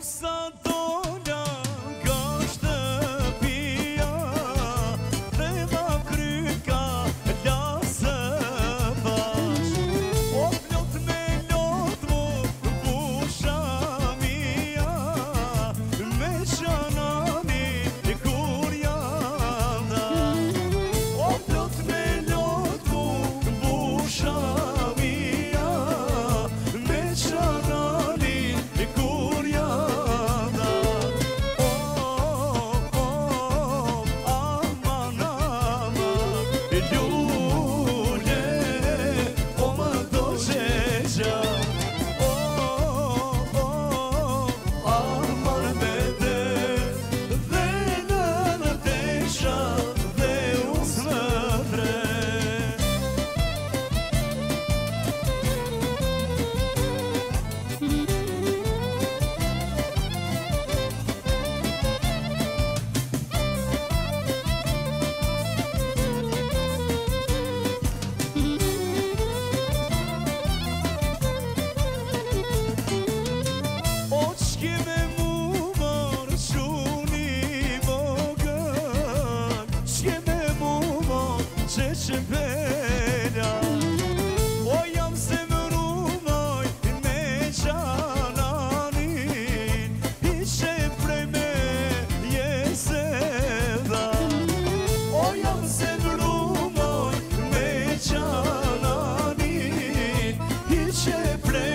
olsa Shqeqen përja, o jam se më me qananin, i qe prej me jese dha, o po jam se më me qananin, i qe prej